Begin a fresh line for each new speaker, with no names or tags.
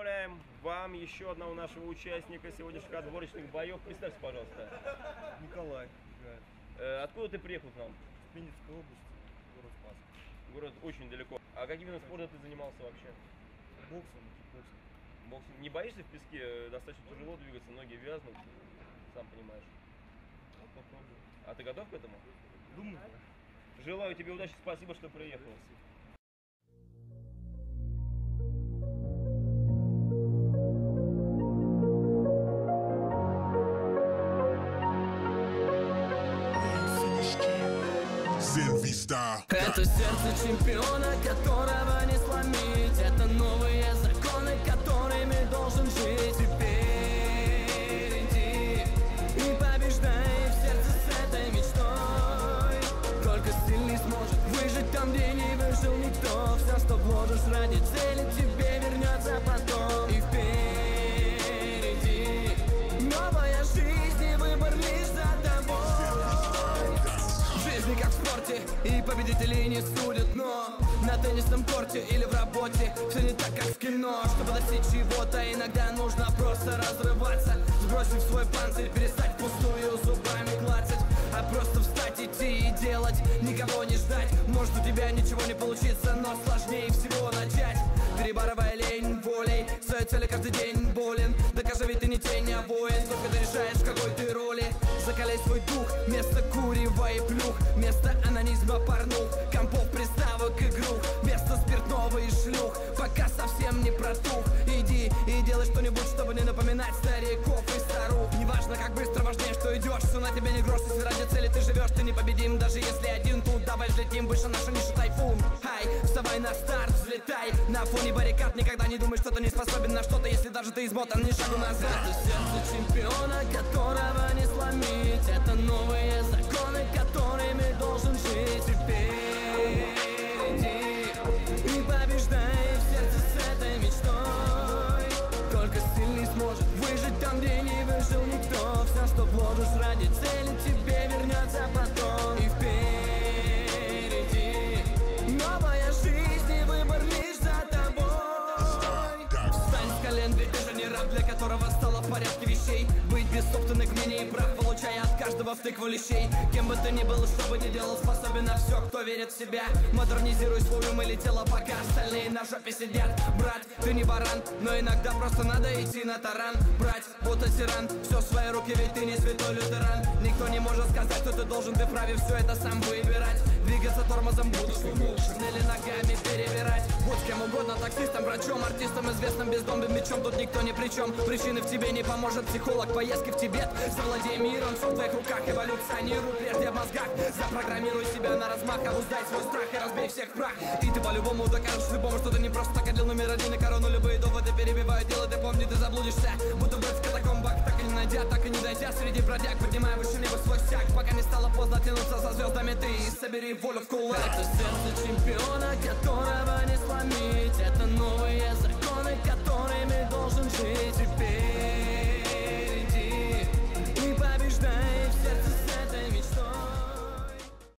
представляем вам еще одного нашего участника сегодняшних отборочных боев. Представься, пожалуйста.
Николай.
Э, Откуда ты приехал к нам?
В Пенинской области, город Спас.
Город очень далеко. А каким видом спорта ты занимался вообще?
Боксом кикбоксом.
Боксом. Не боишься в песке? Э, Достаточно тяжело двигаться, ноги вязнут, сам понимаешь.
Попробую.
А ты готов к этому?
Думаю.
Желаю тебе удачи, спасибо, что приехал.
Zenvi
Это сердце чемпиона, которого не сломить. Это новые законы, которыми должен жить. Теперь иди и побеждай в сердце с этой мечтой. Только сильный сможет выжить там, где не выжил никто. Все, что вложишь ради цели, тебе вернется потом. И впереди И победителей не судят, но На теннисном корте или в работе Все не так, как в кино. Чтобы достичь чего-то Иногда нужно просто разрываться. Сбросив свой панцирь Перестать пустую зубами клацать. А просто встать, идти и делать Никого не ждать. Может у тебя ничего не получится Но сложнее всего начать. Перебарывая лень волей Своей цели каждый день болен. Докажи, ведь ты не тень, а воин. Только ты решаешь, какой ты роли. Закаляй свой дух Вместо курева и плюх. Вместо анонизма порнух Компов, приставок, игру Вместо спиртного и шлюх Пока совсем не протух. Иди и делай что-нибудь, чтобы не напоминать стариков и старух. Неважно, как быстро, важнее, что идешь Все на тебе не грош, если ради цели ты живешь Ты непобедим, даже если один тут. Давай взлетим выше наша ниша тайфун. Хай, вставай на старт, взлетай. На фоне баррикад никогда не думай, что ты не способен на что-то Если даже ты измотан, ни шагу назад. Это сердце чемпиона, которого не сломить. Это новые там, где не выжил никто. Все, что вложишь ради цели, тебе вернется потом. И впереди новая жизнь и выбор лишь за тобой. Встань с колен, ведь ты же не раб, для которого стало в порядке вещей. Быть без собственных мнений и прав, получая от каждого в тыкву лещей. Кем бы ты ни был, что бы ни делал, способен на все, кто верит в себя. Модернизируй свой ум или тело, пока остальные на жопе сидят. Брат, ты не баран, но иногда просто надо идти на таран. Брать, будто тиран, все в свои руки, ведь ты не святой лютеран. Никто не может сказать, что ты должен, ты вправе все это сам выбирать. Двигаться тормозом будешь или ногами угодно, таксистом, врачом, артистом, известным бездомным мечом. Тут никто ни при чем, причины в тебе не поможет психолог. Поездки в Тибет, завладей миром, все в твоих руках Эволюционируй прежде в мозгах, запрограммируй себя на размах Обуздай свой страх и разбей всех прах И ты по-любому докажешь любому, что ты не просто так одел номер один и корону. Любые доводы перебивают дело, ты помни, ты заблудишься. Будто брать в катакомбах, так и не найдя, так и не дойдя. Среди бродяг, поднимая выше неба свой стяг Пока не стало поздно тянуться за звездами. Ты и собери волю в кулак. Это сердце чемпиона,